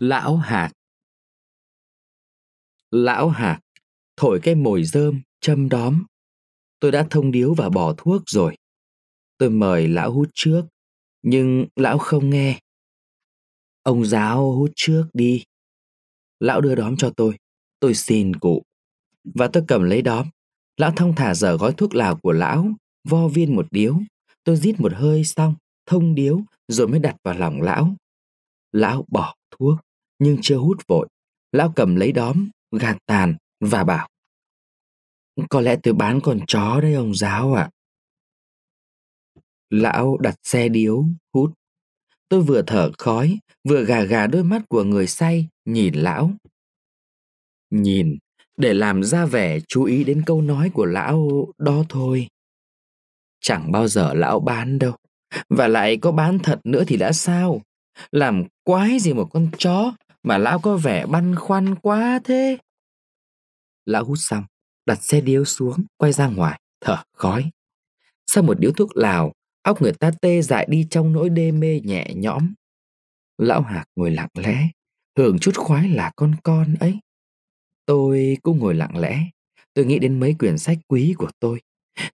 Lão Hạc Lão Hạc thổi cái mồi rơm, châm đóm. Tôi đã thông điếu và bỏ thuốc rồi. Tôi mời lão hút trước, nhưng lão không nghe. Ông giáo hút trước đi. Lão đưa đóm cho tôi. Tôi xin cụ. Và tôi cầm lấy đóm. Lão thông thả dở gói thuốc lào của lão, vo viên một điếu. Tôi rít một hơi xong, thông điếu, rồi mới đặt vào lòng lão. Lão bỏ thuốc, nhưng chưa hút vội. Lão cầm lấy đóm, gạt tàn và bảo. Có lẽ tôi bán con chó đấy ông giáo ạ. À. Lão đặt xe điếu, hút. Tôi vừa thở khói, vừa gà gà đôi mắt của người say, nhìn lão. Nhìn, để làm ra vẻ chú ý đến câu nói của lão đó thôi. Chẳng bao giờ lão bán đâu. Và lại có bán thật nữa thì đã sao? Làm quái gì một con chó mà lão có vẻ băn khoăn quá thế? Lão hút xong, đặt xe điếu xuống, quay ra ngoài, thở khói. Sau một điếu thuốc lào, óc người ta tê dại đi trong nỗi đê mê nhẹ nhõm. Lão Hạc ngồi lặng lẽ, hưởng chút khoái là con con ấy. Tôi cũng ngồi lặng lẽ, tôi nghĩ đến mấy quyển sách quý của tôi.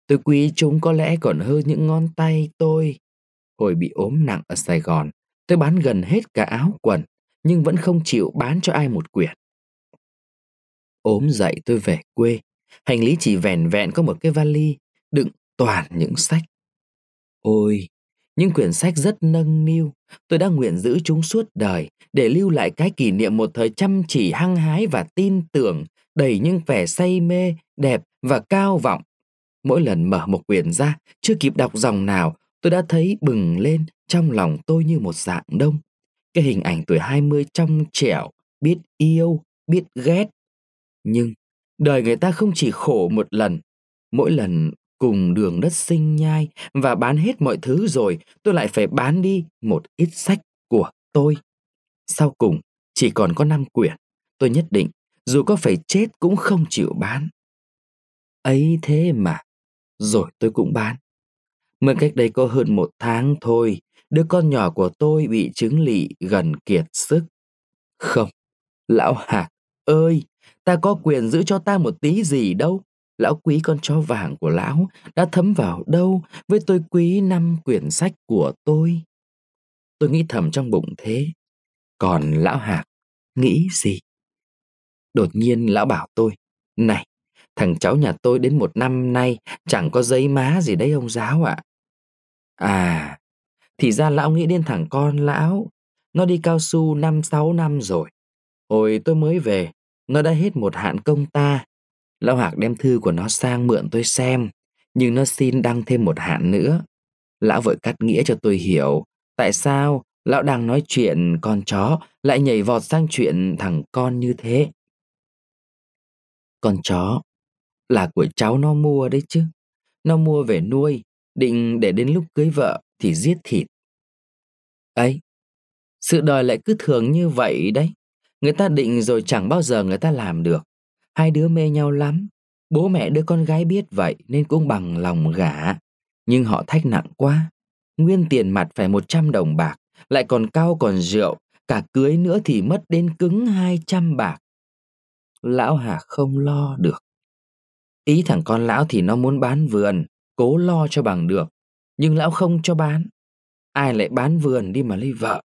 Tôi quý chúng có lẽ còn hơn những ngón tay tôi. Hồi bị ốm nặng ở Sài Gòn, tôi bán gần hết cả áo quần, nhưng vẫn không chịu bán cho ai một quyển. Ốm dậy tôi về quê, hành lý chỉ vẻn vẹn có một cái vali đựng toàn những sách. Ôi, những quyển sách rất nâng niu, tôi đã nguyện giữ chúng suốt đời để lưu lại cái kỷ niệm một thời chăm chỉ hăng hái và tin tưởng, đầy những vẻ say mê, đẹp và cao vọng. Mỗi lần mở một quyển ra, chưa kịp đọc dòng nào, tôi đã thấy bừng lên trong lòng tôi như một dạng đông. Cái hình ảnh tuổi 20 trong trẻo, biết yêu, biết ghét. Nhưng đời người ta không chỉ khổ một lần, mỗi lần cùng đường đất sinh nhai và bán hết mọi thứ rồi tôi lại phải bán đi một ít sách của tôi. Sau cùng, chỉ còn có năm quyển, tôi nhất định dù có phải chết cũng không chịu bán. Ấy thế mà, rồi tôi cũng bán. Mới cách đây có hơn một tháng thôi, đứa con nhỏ của tôi bị chứng lị gần kiệt sức. Không, lão Hạc ơi, ta có quyền giữ cho ta một tí gì đâu. Lão quý con chó vàng của lão đã thấm vào đâu với tôi quý năm quyển sách của tôi. Tôi nghĩ thầm trong bụng thế. Còn lão Hạc nghĩ gì? Đột nhiên lão bảo tôi, này, thằng cháu nhà tôi đến một năm nay chẳng có giấy má gì đấy ông giáo ạ. À. à, thì ra lão nghĩ đến thằng con lão, nó đi cao su năm sáu năm rồi. Hồi tôi mới về, nó đã hết một hạn công ta Lão Hạc đem thư của nó sang mượn tôi xem, nhưng nó xin đăng thêm một hạn nữa. Lão vội cắt nghĩa cho tôi hiểu tại sao lão đang nói chuyện con chó lại nhảy vọt sang chuyện thằng con như thế. Con chó là của cháu nó mua đấy chứ. Nó mua về nuôi, định để đến lúc cưới vợ thì giết thịt. Ấy, sự đời lại cứ thường như vậy đấy. Người ta định rồi chẳng bao giờ người ta làm được. Hai đứa mê nhau lắm. Bố mẹ đứa con gái biết vậy nên cũng bằng lòng gả. Nhưng họ thách nặng quá. Nguyên tiền mặt phải 100 đồng bạc, lại còn cao còn rượu, cả cưới nữa thì mất đến cứng 200 bạc. Lão Hà không lo được. Ý thằng con lão thì nó muốn bán vườn, cố lo cho bằng được. Nhưng lão không cho bán. Ai lại bán vườn đi mà lấy vợ.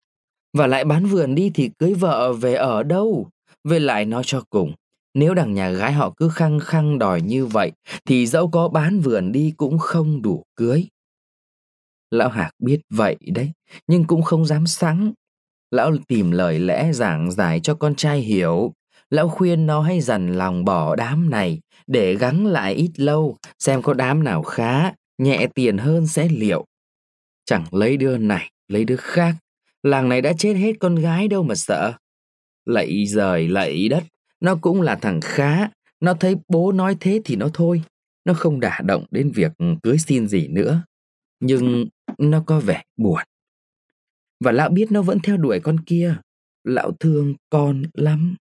Và lại bán vườn đi thì cưới vợ về ở đâu? Về lại nói cho cùng, nếu đằng nhà gái họ cứ khăng khăng đòi như vậy thì dẫu có bán vườn đi cũng không đủ cưới. Lão Hạc biết vậy đấy, nhưng cũng không dám sẵn. Lão tìm lời lẽ giảng giải cho con trai hiểu. Lão khuyên nó hãy dằn lòng bỏ đám này để gắng lại ít lâu xem có đám nào khá, nhẹ tiền hơn sẽ liệu. Chẳng lấy đứa này, lấy đứa khác. Làng này đã chết hết con gái đâu mà sợ. Lạy rời lạy đất, nó cũng là thằng khá, nó thấy bố nói thế thì nó thôi. Nó không đả động đến việc cưới xin gì nữa. Nhưng nó có vẻ buồn. Và lão biết nó vẫn theo đuổi con kia. Lão thương con lắm.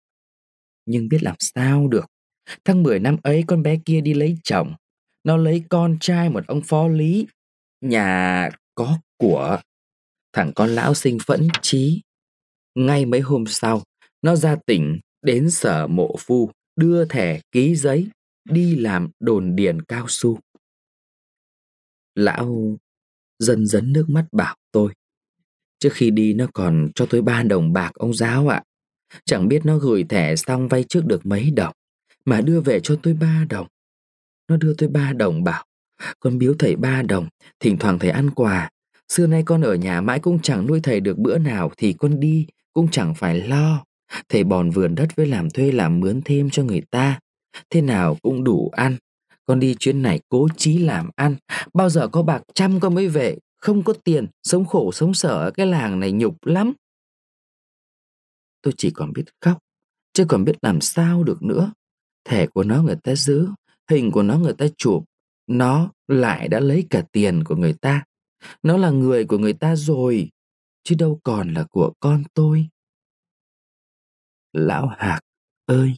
Nhưng biết làm sao được. Tháng 10 năm ấy con bé kia đi lấy chồng. Nó lấy con trai một ông phó lý. Nhà có của. Thằng con lão sinh phẫn trí. Ngay mấy hôm sau, nó ra tỉnh đến sở mộ phu đưa thẻ ký giấy đi làm đồn điền cao su. Lão dần dấn nước mắt bảo tôi. Trước khi đi nó còn cho tôi ba đồng bạc ông giáo ạ. Chẳng biết nó gửi thẻ xong vay trước được mấy đồng, mà đưa về cho tôi ba đồng. Nó đưa tôi ba đồng bảo, con biếu thầy ba đồng, thỉnh thoảng thầy ăn quà. Xưa nay con ở nhà mãi cũng chẳng nuôi thầy được bữa nào thì con đi cũng chẳng phải lo. Thầy bòn vườn đất với làm thuê làm mướn thêm cho người ta. Thế nào cũng đủ ăn. Con đi chuyến này cố chí làm ăn. Bao giờ có bạc trăm con mới về. Không có tiền, sống khổ sống sở ở cái làng này nhục lắm. Tôi chỉ còn biết khóc, chứ còn biết làm sao được nữa. Thẻ của nó người ta giữ, hình của nó người ta chụp. Nó lại đã lấy cả tiền của người ta. Nó là người của người ta rồi, chứ đâu còn là của con tôi. Lão Hạc ơi,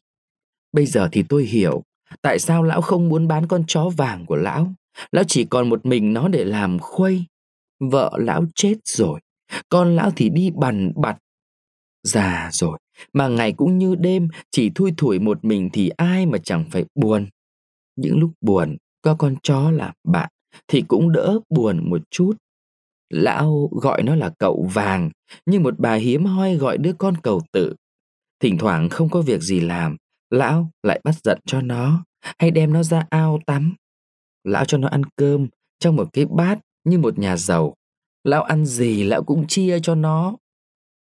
bây giờ thì tôi hiểu tại sao lão không muốn bán con chó vàng của lão. Lão chỉ còn một mình nó để làm khuây. Vợ lão chết rồi, con lão thì đi bằn bặt. Già rồi, mà ngày cũng như đêm, chỉ thui thủi một mình thì ai mà chẳng phải buồn. Những lúc buồn, có con chó làm bạn, thì cũng đỡ buồn một chút. Lão gọi nó là cậu vàng, nhưng một bà hiếm hoi gọi đứa con cầu tự Thỉnh thoảng không có việc gì làm, lão lại bắt giận cho nó, hay đem nó ra ao tắm. Lão cho nó ăn cơm trong một cái bát như một nhà giàu. Lão ăn gì lão cũng chia cho nó.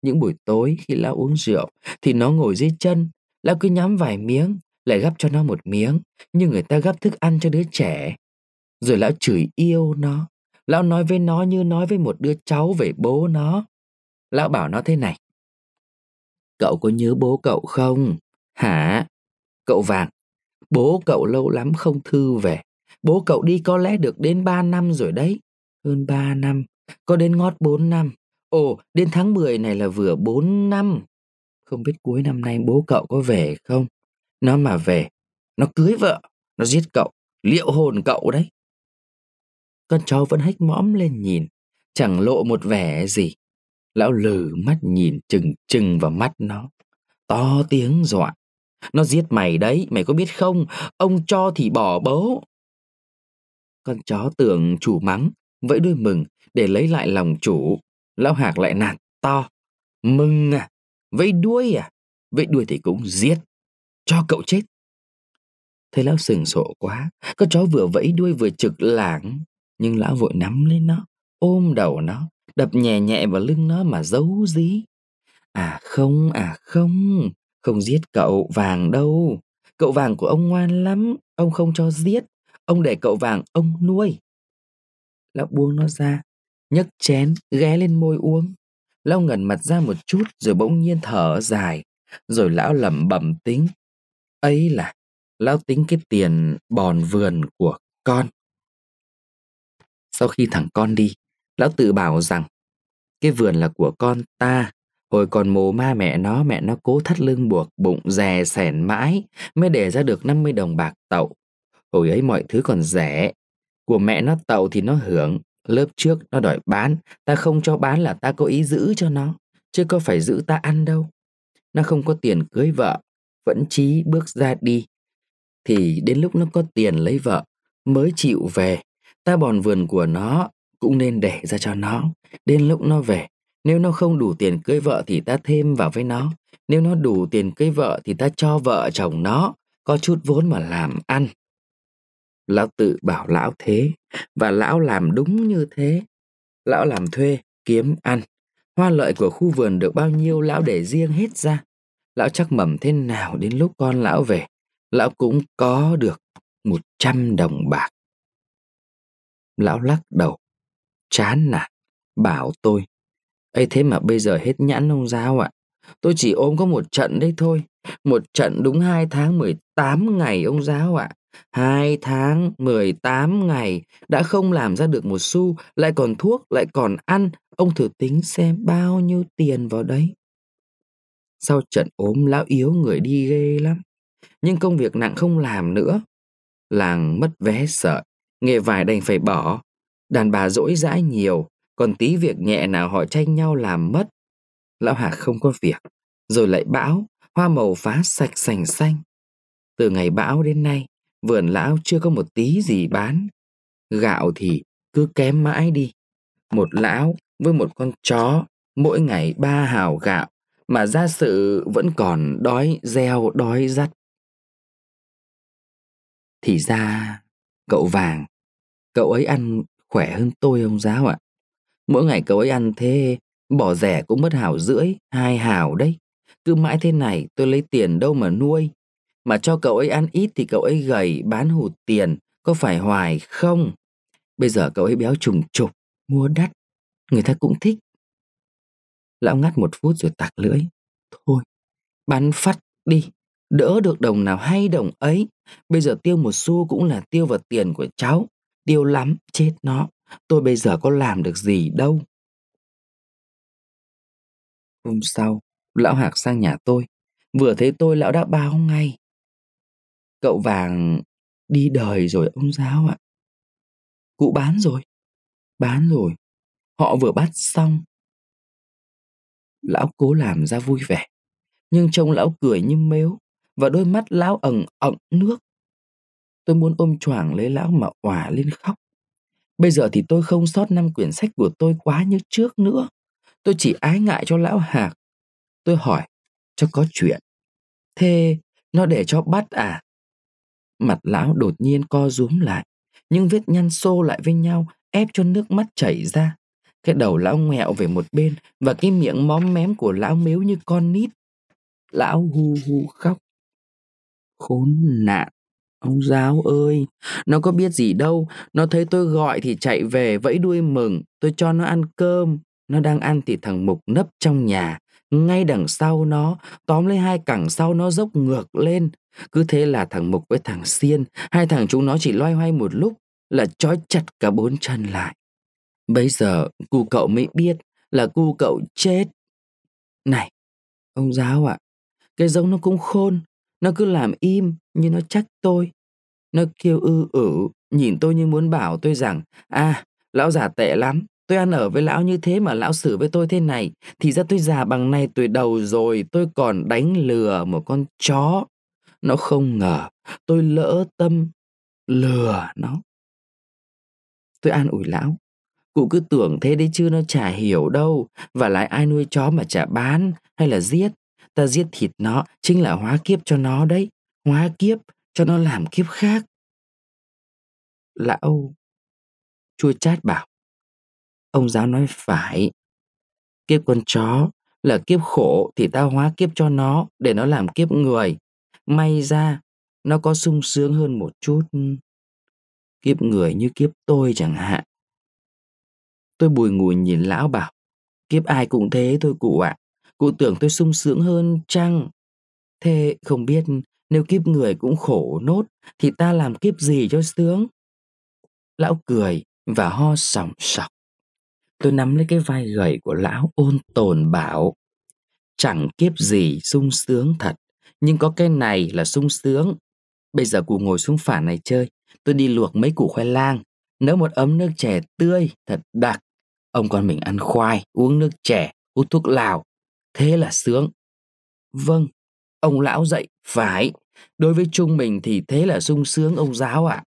Những buổi tối khi lão uống rượu thì nó ngồi dưới chân, lão cứ nhắm vài miếng, lại gắp cho nó một miếng, như người ta gắp thức ăn cho đứa trẻ. Rồi lão chửi yêu nó, lão nói với nó như nói với một đứa cháu về bố nó. Lão bảo nó thế này, Cậu có nhớ bố cậu không? Hả? Cậu vàng, bố cậu lâu lắm không thư về. Bố cậu đi có lẽ được đến 3 năm rồi đấy. Hơn 3 năm, có đến ngót 4 năm. Ồ, đến tháng 10 này là vừa 4 năm. Không biết cuối năm nay bố cậu có về không? Nó mà về, nó cưới vợ, nó giết cậu, liệu hồn cậu đấy. Con chó vẫn hách mõm lên nhìn, chẳng lộ một vẻ gì. Lão lừ mắt nhìn chừng chừng vào mắt nó. To tiếng dọa. Nó giết mày đấy, mày có biết không? Ông cho thì bỏ bố. Con chó tưởng chủ mắng, vẫy đuôi mừng để lấy lại lòng chủ. Lão Hạc lại nạt to. Mừng à? Vẫy đuôi à? Vẫy đuôi thì cũng giết. Cho cậu chết. Thấy lão sừng sộ quá, con chó vừa vẫy đuôi vừa trực lảng. Nhưng lão vội nắm lấy nó, ôm đầu nó, đập nhẹ nhẹ vào lưng nó mà giấu dí. À không, à không, không giết cậu vàng đâu. Cậu vàng của ông ngoan lắm, ông không cho giết, ông để cậu vàng ông nuôi. Lão buông nó ra, nhấc chén, ghé lên môi uống. Lão ngẩn mặt ra một chút rồi bỗng nhiên thở dài, rồi lão lẩm bẩm tính. Ấy là, lão tính cái tiền bòn vườn của con. Sau khi thằng con đi, Lão tự bảo rằng cái vườn là của con ta. Hồi còn mồ ma mẹ nó, mẹ nó cố thắt lưng buộc bụng rè sẻn mãi mới để ra được 50 đồng bạc tậu. Hồi ấy mọi thứ còn rẻ. Của mẹ nó tậu thì nó hưởng. Lớp trước nó đòi bán. Ta không cho bán là ta có ý giữ cho nó. Chứ có phải giữ ta ăn đâu. Nó không có tiền cưới vợ. Vẫn chí bước ra đi. Thì đến lúc nó có tiền lấy vợ mới chịu về. Ta bòn vườn của nó cũng nên để ra cho nó. Đến lúc nó về, nếu nó không đủ tiền cưới vợ thì ta thêm vào với nó. Nếu nó đủ tiền cưới vợ thì ta cho vợ chồng nó có chút vốn mà làm ăn. Lão tự bảo lão thế và lão làm đúng như thế. Lão làm thuê, kiếm ăn. Hoa lợi của khu vườn được bao nhiêu lão để riêng hết ra. Lão chắc mầm thế nào đến lúc con lão về, lão cũng có được một trăm đồng bạc. Lão lắc đầu, chán nản, bảo tôi. ấy thế mà bây giờ hết nhãn ông giáo ạ. Tôi chỉ ôm có một trận đấy thôi. Một trận đúng hai tháng mười tám ngày ông giáo ạ. Hai tháng mười tám ngày đã không làm ra được một xu, lại còn thuốc, lại còn ăn. Ông thử tính xem bao nhiêu tiền vào đấy. Sau trận ốm lão yếu người đi ghê lắm. Nhưng công việc nặng không làm nữa. Làng mất vé sợ, nghề vải đành phải bỏ. Đàn bà dỗi dãi nhiều, còn tí việc nhẹ nào họ tranh nhau làm mất. Lão hà không có việc, rồi lại bão, hoa màu phá sạch sành xanh. Từ ngày bão đến nay, vườn lão chưa có một tí gì bán. Gạo thì cứ kém mãi đi. Một lão với một con chó, mỗi ngày ba hào gạo, mà gia sự vẫn còn đói gieo đói dắt. Thì ra, cậu vàng, cậu ấy ăn khỏe hơn tôi ông giáo ạ. Mỗi ngày cậu ấy ăn thế, bỏ rẻ cũng mất hảo rưỡi, hai hảo đấy. Cứ mãi thế này tôi lấy tiền đâu mà nuôi. Mà cho cậu ấy ăn ít thì cậu ấy gầy, bán hụt tiền, có phải hoài không? Bây giờ cậu ấy béo trùng trục, mua đắt, người ta cũng thích. Lão ngắt một phút rồi tặc lưỡi. Thôi, bán phát đi, đỡ được đồng nào hay đồng ấy. Bây giờ tiêu một xu cũng là tiêu vào tiền của cháu. Tiêu lắm, chết nó. Tôi bây giờ có làm được gì đâu. Hôm sau, lão Hạc sang nhà tôi. Vừa thấy tôi lão đã báo ngay. Cậu vàng đi đời rồi ông giáo ạ. Cụ bán rồi. Bán rồi. Họ vừa bắt xong. Lão cố làm ra vui vẻ. Nhưng trông lão cười như mếu và đôi mắt lão ẩn ẩn nước. Tôi muốn ôm choàng lấy lão mà òa lên khóc. Bây giờ thì tôi không sót năm quyển sách của tôi quá như trước nữa. Tôi chỉ ái ngại cho lão Hạc. Tôi hỏi, cho có chuyện. Thế nó để cho bắt à? Mặt lão đột nhiên co rúm lại, nhưng vết nhăn xô lại với nhau, ép cho nước mắt chảy ra. Cái đầu lão ngoẹo về một bên và cái miệng móm mém của lão mếu như con nít. Lão hu hu khóc. Khốn nạn, ông giáo ơi, nó có biết gì đâu, nó thấy tôi gọi thì chạy về vẫy đuôi mừng, tôi cho nó ăn cơm. Nó đang ăn thì thằng Mục nấp trong nhà, ngay đằng sau nó, tóm lấy hai cẳng sau nó dốc ngược lên. Cứ thế là thằng Mục với thằng Xiên, hai thằng chúng nó chỉ loay hoay một lúc là trói chặt cả bốn chân lại. Bây giờ cu cậu mới biết là cu cậu chết. Này, ông giáo ạ, à, cái giống nó cũng khôn, nó cứ làm im như nó trách tôi. Nó kêu ư ử, nhìn tôi như muốn bảo tôi rằng, à, lão già tệ lắm, tôi ăn ở với lão như thế mà lão xử với tôi thế này, thì ra tôi già bằng này tuổi đầu rồi, tôi còn đánh lừa một con chó. Nó không ngờ, tôi lỡ tâm, lừa nó. Tôi an ủi lão, cụ cứ tưởng thế đấy chứ nó chả hiểu đâu, và lại ai nuôi chó mà chả bán hay là giết. Ta giết thịt nó chính là hóa kiếp cho nó đấy, hóa kiếp cho nó làm kiếp khác. Lão chua chát bảo, ông giáo nói phải. Kiếp con chó là kiếp khổ thì ta hóa kiếp cho nó để nó làm kiếp người. May ra nó có sung sướng hơn một chút. Kiếp người như kiếp tôi chẳng hạn. Tôi bùi ngùi nhìn lão bảo, kiếp ai cũng thế thôi cụ ạ. Cụ tưởng tôi sung sướng hơn chăng? Thế không biết nếu kiếp người cũng khổ nốt thì ta làm kiếp gì cho sướng? Lão cười và ho sòng sọc. Tôi nắm lấy cái vai gầy của lão ôn tồn bảo Chẳng kiếp gì sung sướng thật Nhưng có cái này là sung sướng Bây giờ cụ ngồi xuống phản này chơi Tôi đi luộc mấy củ khoai lang Nấu một ấm nước chè tươi thật đặc Ông con mình ăn khoai, uống nước chè, hút thuốc lào. Thế là sướng. Vâng, ông lão dạy phải. Đối với chúng mình thì thế là sung sướng ông giáo ạ. À.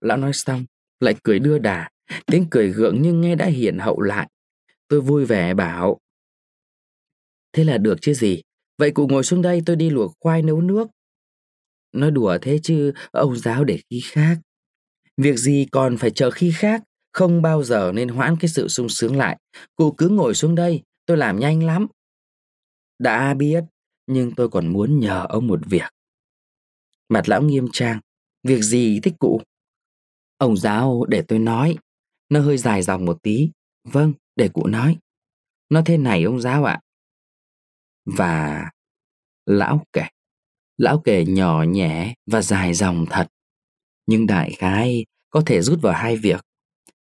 Lão nói xong Lại cười đưa đà. Tiếng cười gượng nhưng nghe đã hiền hậu lại. Tôi vui vẻ bảo. Thế là được chứ gì? Vậy cụ ngồi xuống đây tôi đi luộc khoai nấu nước. Nói đùa thế chứ ông giáo để khi khác. Việc gì còn phải chờ khi khác? Không bao giờ nên hoãn cái sự sung sướng lại. Cụ cứ ngồi xuống đây, Tôi làm nhanh lắm. Đã biết, Nhưng tôi còn muốn nhờ ông một việc. Mặt lão nghiêm trang, Việc gì thích cụ? Ông giáo để tôi nói. Nó hơi dài dòng một tí. Vâng để cụ nói. Nó thế này ông giáo ạ. Và Lão kể. Lão kể nhỏ nhẹ và dài dòng thật. Nhưng đại khái có thể rút vào hai việc.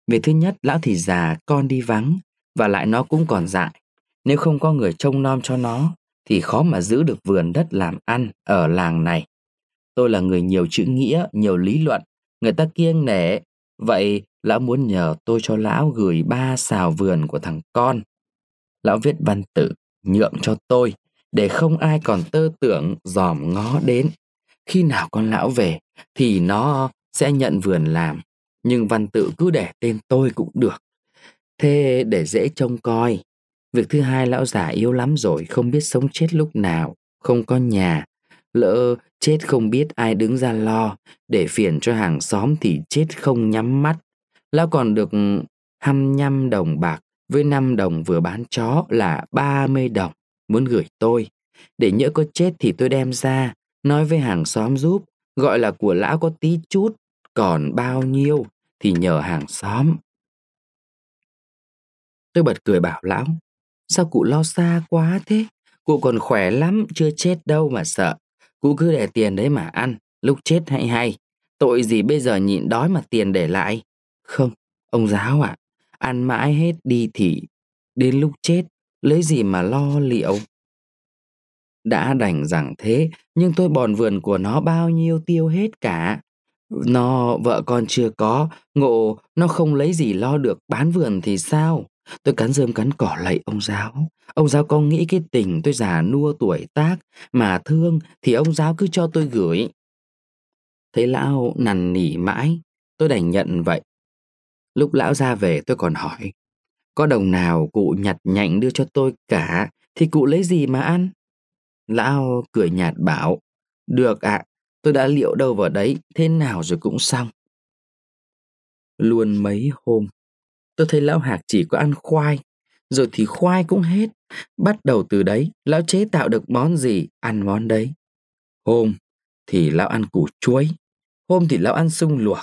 Việc thứ nhất lão thì già con đi vắng Và lại nó cũng còn dại. Nếu không có người trông nom cho nó Thì khó mà giữ được vườn đất làm ăn ở làng này. Tôi là người nhiều chữ nghĩa, nhiều lý luận Người ta kiêng nể. Vậy lão muốn nhờ tôi cho lão gửi ba xào vườn của thằng con. Lão viết văn tự nhượng cho tôi để không ai còn tơ tưởng dòm ngó đến. Khi nào con lão về thì nó sẽ nhận vườn làm, nhưng văn tự cứ để tên tôi cũng được. Thế để dễ trông coi. Việc thứ hai lão già yếu lắm rồi, không biết sống chết lúc nào, không có nhà. Lỡ chết không biết ai đứng ra lo, để phiền cho hàng xóm thì chết không nhắm mắt. Lão còn được ừ, 25 đồng bạc với 5 đồng vừa bán chó là 30 đồng muốn gửi tôi. Để nhỡ có chết thì tôi đem ra, nói với hàng xóm giúp, gọi là của lão có tí chút, còn bao nhiêu thì nhờ hàng xóm. Tôi bật cười bảo lão, sao cụ lo xa quá thế? Cụ còn khỏe lắm, chưa chết đâu mà sợ. Cụ cứ để tiền đấy mà ăn, lúc chết hay hay. Tội gì bây giờ nhịn đói mà tiền để lại? Không, ông giáo ạ, à, ăn mãi hết đi thì đến lúc chết lấy gì mà lo liệu. Đã đành rằng thế, nhưng tôi bòn vườn của nó bao nhiêu tiêu hết cả. Nó vợ con chưa có, ngộ nó không lấy gì lo được bán vườn thì sao? Tôi cắn rơm cắn cỏ lạy ông giáo. Ông giáo có nghĩ cái tình tôi già nua tuổi tác mà thương thì ông giáo cứ cho tôi gửi. Thấy lão nằn nỉ mãi, tôi đành nhận vậy. Lúc lão ra về tôi còn hỏi, có đồng nào cụ nhặt nhạnh đưa cho tôi cả thì cụ lấy gì mà ăn? Lão cười nhạt bảo, được ạ, à, tôi đã liệu đâu vào đấy, thế nào rồi cũng xong. Luôn mấy hôm, tôi thấy lão Hạc chỉ có ăn khoai, rồi thì khoai cũng hết. Bắt đầu từ đấy, lão chế tạo được món gì, ăn món đấy. Hôm thì lão ăn củ chuối, hôm thì lão ăn sung luộc,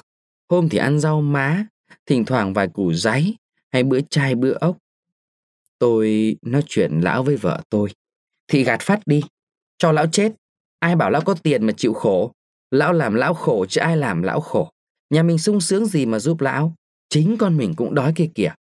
hôm thì ăn rau má, thỉnh thoảng vài củ giấy hay bữa chai bữa ốc. Tôi nói chuyện lão với vợ tôi, thì gạt phát đi, cho lão chết. Ai bảo lão có tiền mà chịu khổ, lão làm lão khổ chứ ai làm lão khổ. Nhà mình sung sướng gì mà giúp lão, chính con mình cũng đói kia kìa.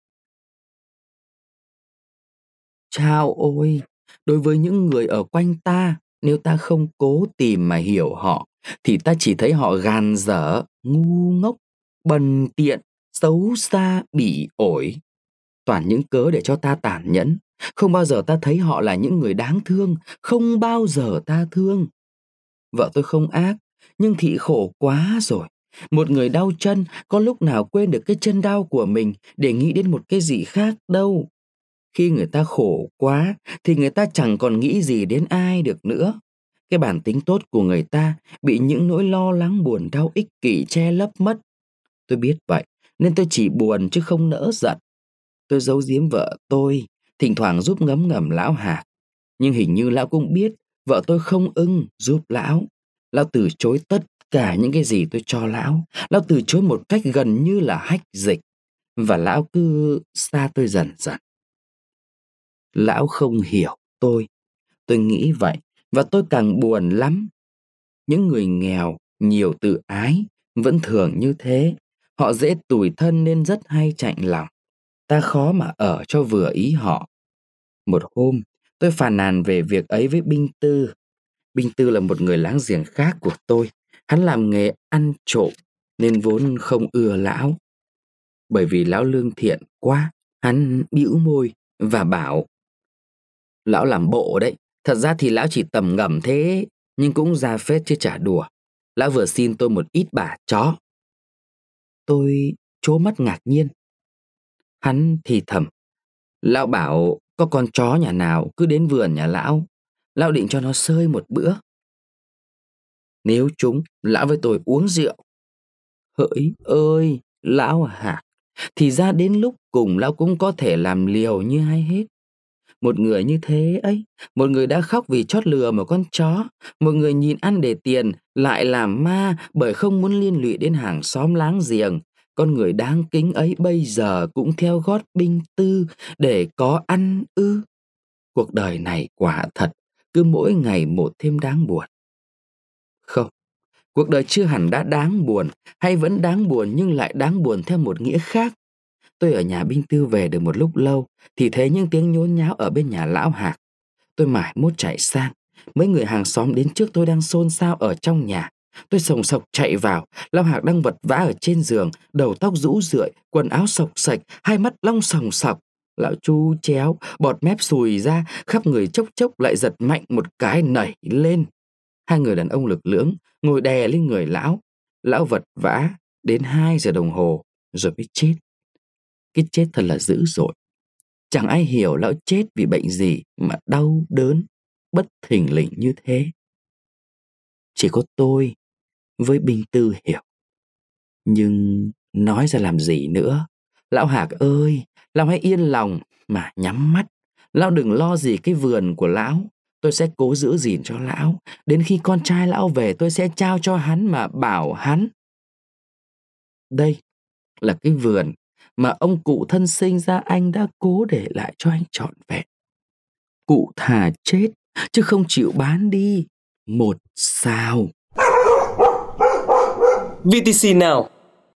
Chao ôi, đối với những người ở quanh ta, nếu ta không cố tìm mà hiểu họ, thì ta chỉ thấy họ gàn dở, ngu ngốc, bần tiện, xấu xa, bị ổi. Toàn những cớ để cho ta tàn nhẫn. Không bao giờ ta thấy họ là những người đáng thương, không bao giờ ta thương. Vợ tôi không ác, nhưng thị khổ quá rồi. Một người đau chân có lúc nào quên được cái chân đau của mình để nghĩ đến một cái gì khác đâu. Khi người ta khổ quá thì người ta chẳng còn nghĩ gì đến ai được nữa. Cái bản tính tốt của người ta bị những nỗi lo lắng buồn đau ích kỷ che lấp mất. Tôi biết vậy, nên tôi chỉ buồn chứ không nỡ giận. Tôi giấu giếm vợ tôi, thỉnh thoảng giúp ngấm ngầm lão hạc. Nhưng hình như lão cũng biết vợ tôi không ưng giúp lão. Lão từ chối tất cả những cái gì tôi cho lão. Lão từ chối một cách gần như là hách dịch. Và lão cứ xa tôi dần dần. Lão không hiểu tôi. Tôi nghĩ vậy và tôi càng buồn lắm. Những người nghèo, nhiều tự ái, vẫn thường như thế. Họ dễ tủi thân nên rất hay chạnh lòng. Ta khó mà ở cho vừa ý họ. Một hôm, tôi phàn nàn về việc ấy với Binh Tư. Binh Tư là một người láng giềng khác của tôi. Hắn làm nghề ăn trộm nên vốn không ưa lão. Bởi vì lão lương thiện quá, hắn bĩu môi và bảo Lão làm bộ đấy, thật ra thì lão chỉ tầm ngầm thế, nhưng cũng ra phết chứ chả đùa. Lão vừa xin tôi một ít bả chó. Tôi chố mắt ngạc nhiên. Hắn thì thầm. Lão bảo có con chó nhà nào cứ đến vườn nhà lão. Lão định cho nó sơi một bữa. Nếu chúng, lão với tôi uống rượu. Hỡi ơi, lão hả? Thì ra đến lúc cùng lão cũng có thể làm liều như hay hết. Một người như thế ấy, một người đã khóc vì chót lừa một con chó, một người nhìn ăn để tiền lại làm ma bởi không muốn liên lụy đến hàng xóm láng giềng. Con người đáng kính ấy bây giờ cũng theo gót binh tư để có ăn ư. Cuộc đời này quả thật, cứ mỗi ngày một thêm đáng buồn. Không, cuộc đời chưa hẳn đã đáng buồn hay vẫn đáng buồn nhưng lại đáng buồn theo một nghĩa khác Tôi ở nhà binh tư về được một lúc lâu thì thấy những tiếng nhốn nháo ở bên nhà lão Hạc. Tôi mải mốt chạy sang. Mấy người hàng xóm đến trước tôi đang xôn xao ở trong nhà. Tôi sồng sọc chạy vào, Lão Hạc đang vật vã ở trên giường, đầu tóc rũ rượi, quần áo sọc sạch, hai mắt long sòng sọc. Lão chu chéo, bọt mép sùi ra, khắp người chốc chốc lại giật mạnh một cái nảy lên. Hai người đàn ông lực lưỡng ngồi đè lên người lão. Lão vật vã đến 2 giờ đồng hồ rồi mới chết. Cái chết thật là dữ dội. Chẳng ai hiểu lão chết vì bệnh gì mà đau đớn, bất thình lình như thế. Chỉ có tôi với Bình Tư hiểu. Nhưng nói ra làm gì nữa? Lão Hạc ơi, lão hãy yên lòng mà nhắm mắt. Lão đừng lo gì cái vườn của lão. Tôi sẽ cố giữ gìn cho lão. Đến khi con trai lão về tôi sẽ trao cho hắn mà bảo hắn. Đây là cái vườn mà ông cụ thân sinh ra anh đã cố để lại cho anh trọn vẹn. Cụ thà chết chứ không chịu bán đi một sao. VTC nào